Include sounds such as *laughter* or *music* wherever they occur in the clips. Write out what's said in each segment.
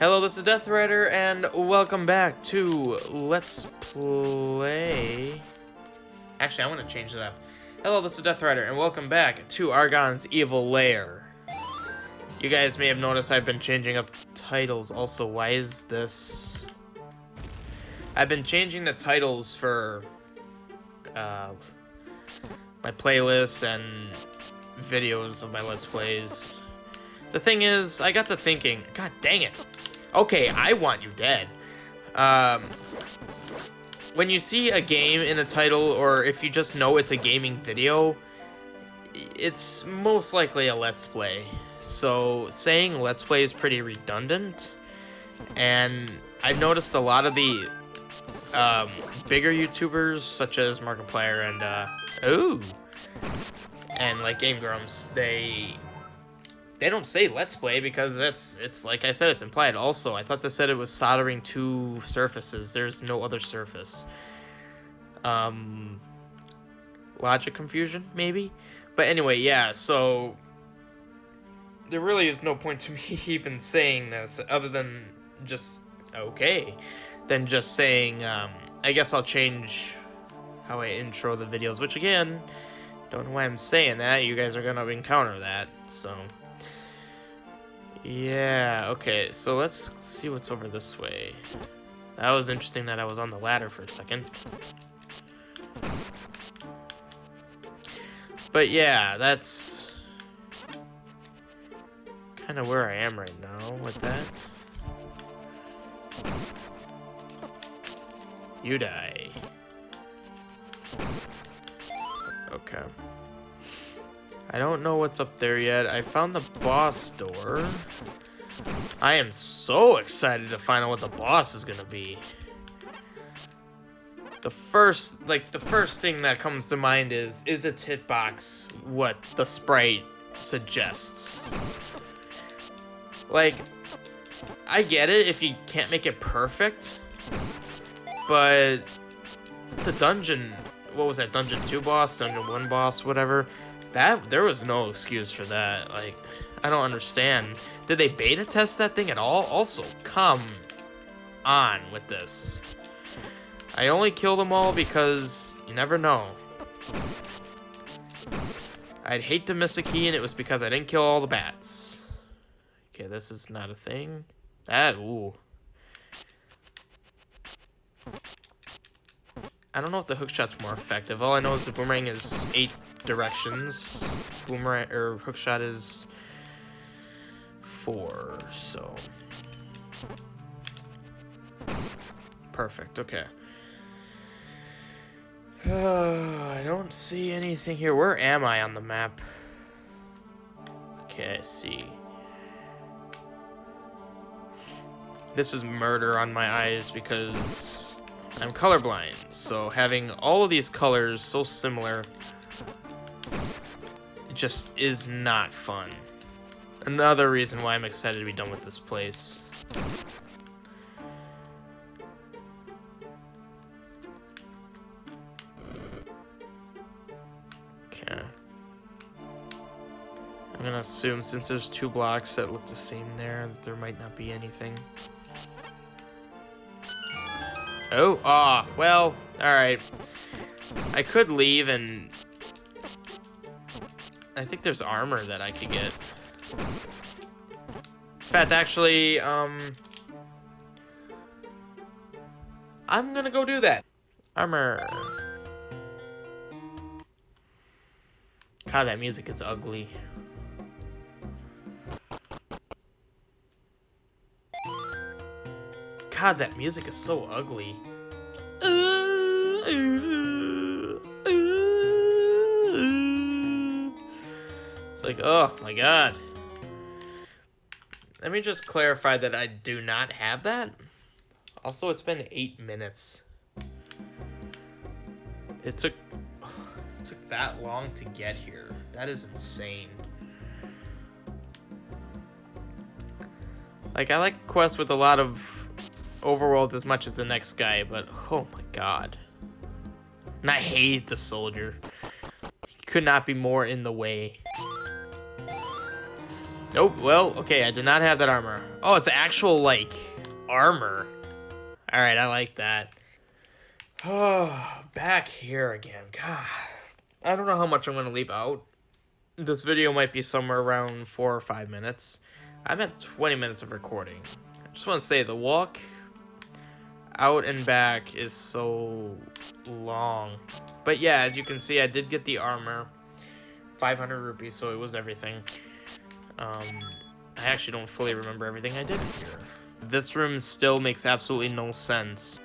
Hello, this is Death Rider, and welcome back to Let's Play. Actually, I want to change it up. Hello, this is Death Rider, and welcome back to Argon's Evil Lair. You guys may have noticed I've been changing up titles. Also, why is this? I've been changing the titles for uh, my playlists and videos of my Let's Plays. The thing is, I got to thinking, god dang it. Okay, I want you dead. Um, when you see a game in a title, or if you just know it's a gaming video, it's most likely a Let's Play. So saying Let's Play is pretty redundant, and I've noticed a lot of the um, bigger YouTubers, such as Markiplier and, uh, ooh, and like Game Grumps, they they don't say let's play because that's it's like I said it's implied also. I thought they said it was soldering two surfaces. There's no other surface. Um logic confusion maybe? But anyway yeah so there really is no point to *laughs* me even saying this other than just okay than just saying um I guess I'll change how I intro the videos which again don't know why I'm saying that. You guys are gonna encounter that so yeah, okay, so let's see what's over this way. That was interesting that I was on the ladder for a second. But yeah, that's kind of where I am right now with that. You die. Okay. I don't know what's up there yet. I found the boss door. I am so excited to find out what the boss is gonna be. The first, like, the first thing that comes to mind is, is its hitbox what the sprite suggests? Like, I get it if you can't make it perfect, but the dungeon, what was that, dungeon 2 boss, dungeon 1 boss, whatever, that there was no excuse for that. Like, I don't understand. Did they beta test that thing at all? Also, come on with this. I only kill them all because you never know. I'd hate to miss a key and it was because I didn't kill all the bats. Okay, this is not a thing. That, ooh. I don't know if the hook shot's more effective. All I know is the boomerang is eight directions. Boomerang or hook shot is four, so perfect. Okay. Uh, *sighs* I don't see anything here. Where am I on the map? Okay, I see. This is murder on my eyes because I'm colorblind. So having all of these colors so similar just is not fun. Another reason why I'm excited to be done with this place. Okay. I'm gonna assume since there's two blocks that look the same there, that there might not be anything. Oh, ah, well, alright. I could leave and I think there's armor that I could get. In fact, actually, um... I'm gonna go do that. Armor. God, that music is ugly. God, that music is so ugly. It's like, oh my god. Let me just clarify that I do not have that. Also, it's been eight minutes. It took, it *sighs* took that long to get here. That is insane. Like, I like quests with a lot of overworld as much as the next guy, but oh my god. And I hate the soldier. He could not be more in the way. Nope, well, okay, I did not have that armor. Oh, it's actual, like, armor. Alright, I like that. Oh, back here again. God. I don't know how much I'm going to leave out. This video might be somewhere around four or five minutes. I'm at 20 minutes of recording. I just want to say the walk out and back is so long. But yeah, as you can see, I did get the armor. 500 rupees, so it was everything. Um, I actually don't fully remember everything I did here. This room still makes absolutely no sense.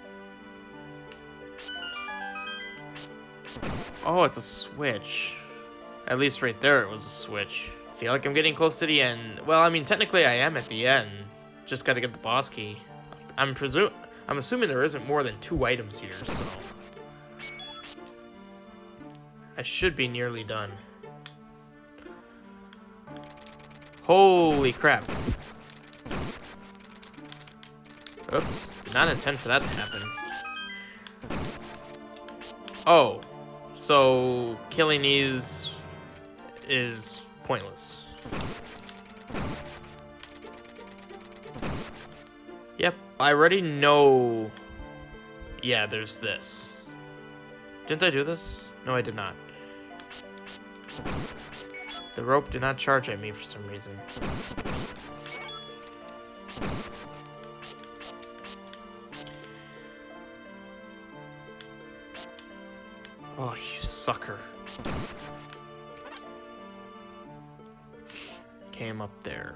Oh, it's a switch. At least right there it was a switch. feel like I'm getting close to the end. Well, I mean, technically I am at the end. Just gotta get the boss key. I'm presume I'm assuming there isn't more than two items here, so... I should be nearly done. Holy crap. Oops, did not intend for that to happen. Oh, so killing these is pointless. I already know... Yeah, there's this. Didn't I do this? No, I did not. The rope did not charge at me for some reason. Oh, you sucker. Came up there.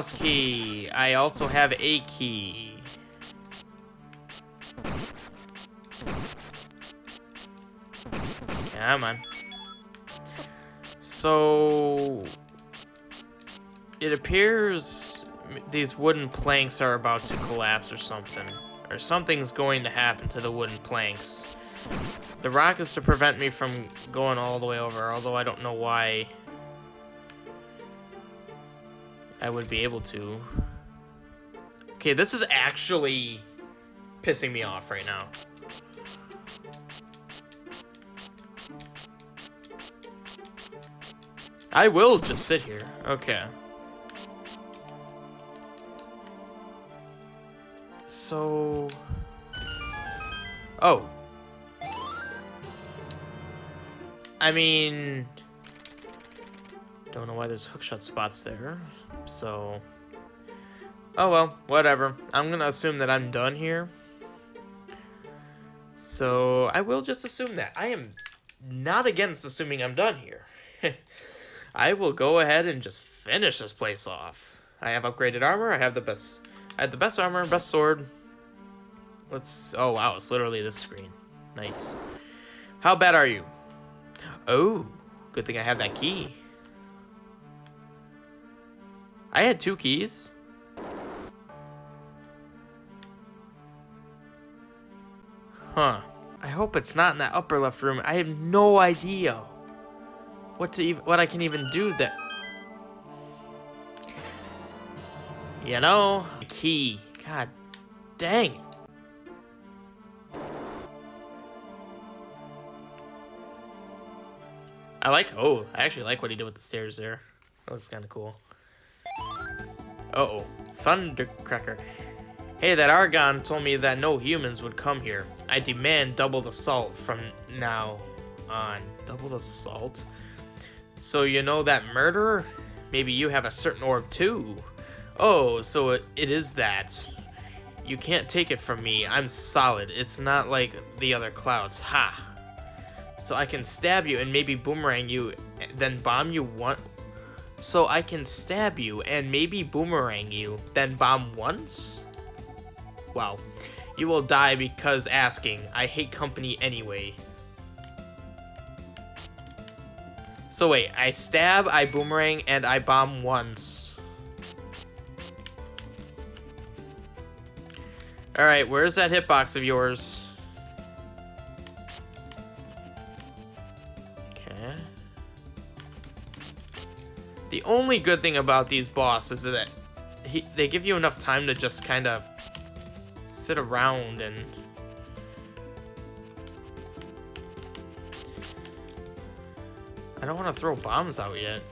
Key. I also have a key. Come on. So... It appears these wooden planks are about to collapse or something. Or something's going to happen to the wooden planks. The rock is to prevent me from going all the way over, although I don't know why I would be able to. Okay, this is actually pissing me off right now. I will just sit here. Okay. So... Oh, I mean, don't know why there's hookshot spots there, so, oh well, whatever. I'm gonna assume that I'm done here. So, I will just assume that. I am not against assuming I'm done here. *laughs* I will go ahead and just finish this place off. I have upgraded armor, I have the best, I have the best armor, best sword. Let's, oh wow, it's literally this screen. Nice. How bad are you? Oh, good thing I have that key. I had two keys. Huh. I hope it's not in that upper left room. I have no idea what to even what I can even do that. You know, key. God dang it. I like, oh, I actually like what he did with the stairs there. That looks kind of cool. Uh oh Thundercracker. Hey, that Argon told me that no humans would come here. I demand double the salt from now on. Double the salt? So you know that murderer? Maybe you have a certain orb too. Oh, so it, it is that. You can't take it from me. I'm solid. It's not like the other clouds. Ha! So I can stab you and maybe boomerang you, then bomb you one. So I can stab you and maybe boomerang you, then bomb once? Wow. You will die because asking. I hate company anyway. So wait, I stab, I boomerang, and I bomb once. Alright, where's that hitbox of yours? The only good thing about these bosses is that he, they give you enough time to just kind of sit around and I don't want to throw bombs out yet.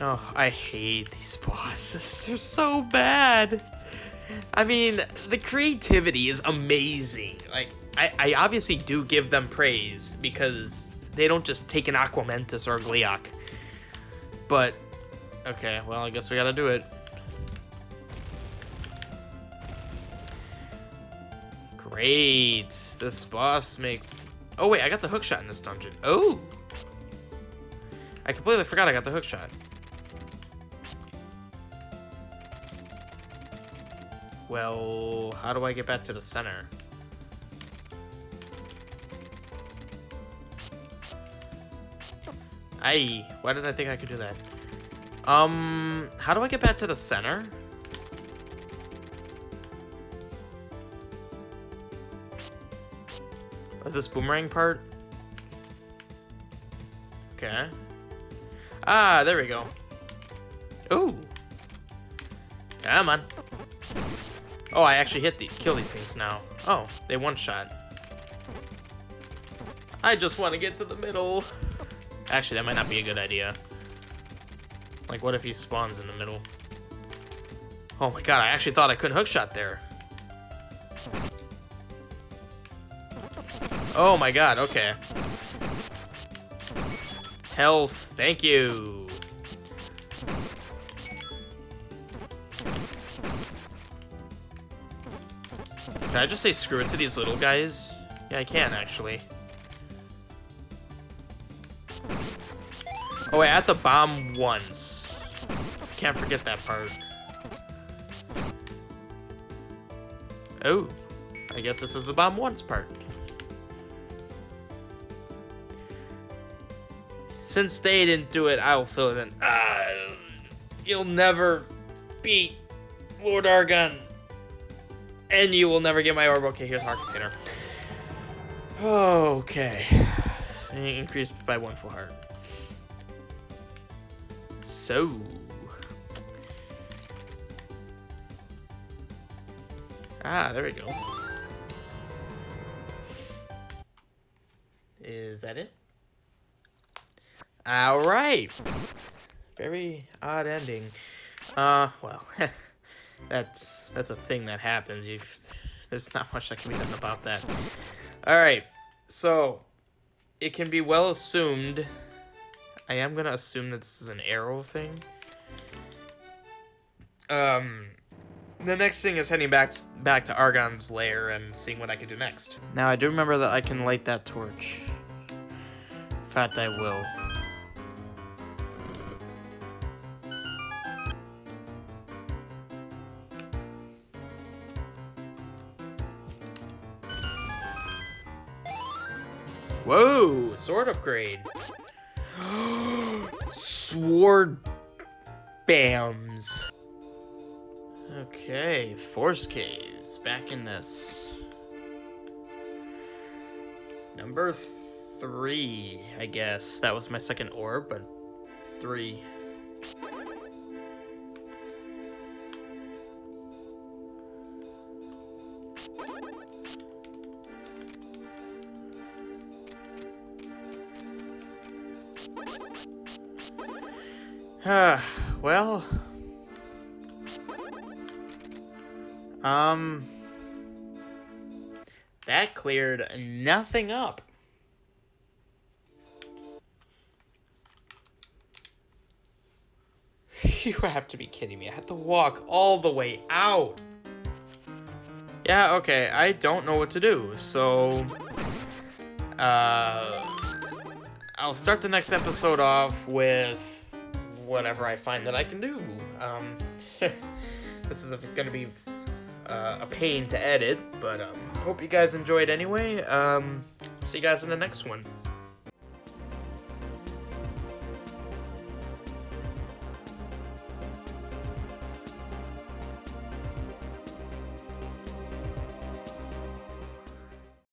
Oh, I hate these bosses. *laughs* They're so bad. I mean, the creativity is amazing. Like, I, I obviously do give them praise because they don't just take an Aquamentus or a Gleeok. But, okay, well, I guess we gotta do it. Great. This boss makes... Oh, wait, I got the hookshot in this dungeon. Oh! I completely forgot I got the hookshot. Well, how do I get back to the center? Aye, why did I think I could do that? Um, how do I get back to the center? Is this boomerang part? Okay. Ah, there we go. Ooh. Come on. Oh, I actually hit the kill these things now. Oh, they one shot. I just want to get to the middle. Actually, that might not be a good idea. Like, what if he spawns in the middle? Oh my god, I actually thought I couldn't hookshot there. Oh my god, okay. Health, thank you. Can I just say screw it to these little guys? Yeah, I can, actually. Oh, wait, I have to bomb once. Can't forget that part. Oh, I guess this is the bomb once part. Since they didn't do it, I will fill it in. Uh, you'll never beat Lord Argon. And you will never get my orb. Okay, here's heart container. Okay. *sighs* Increased by one full heart. So. Ah, there we go. Is that it? All right. Very odd ending. Uh, well, *laughs* that's that's a thing that happens. You, there's not much that can be done about that. All right. So, it can be well assumed. I am gonna assume that this is an arrow thing. Um, the next thing is heading back back to Argon's lair and seeing what I can do next. Now I do remember that I can light that torch. In fact, I will. Whoa, sword upgrade. *gasps* sword beams. Okay, force caves. Back in this. Number three, I guess. That was my second orb, but three. Well. Um. That cleared nothing up. *laughs* You have to be kidding me. I have to walk all the way out. Yeah, okay. I don't know what to do. So, uh, I'll start the next episode off with whatever I find that I can do. Um, *laughs* this is going to be uh, a pain to edit, but um, hope you guys enjoyed anyway. Um, see you guys in the next one.